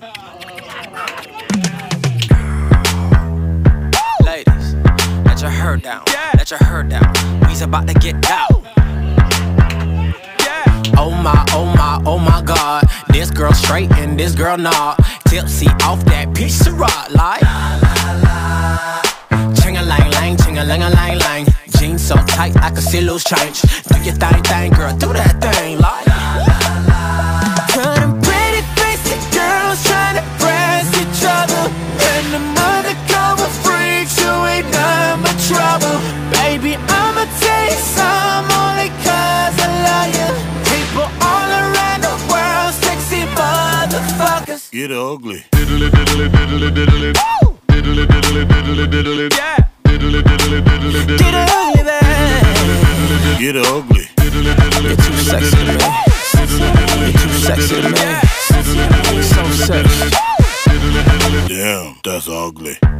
Ladies, let your hair down. Let your hair down. We's about to get down. Oh my, oh my, oh my god. This girl straight and this girl not. Tipsy off that piece of rock like. Ching a lang lang, ching a lang a lang lang. Jeans so tight I can see loose change. Do your thing, thing, girl, do that thing like. Get ugly. Get ugly. Get too sexy to me. Too sexy to. So sexy. Damn, that's ugly.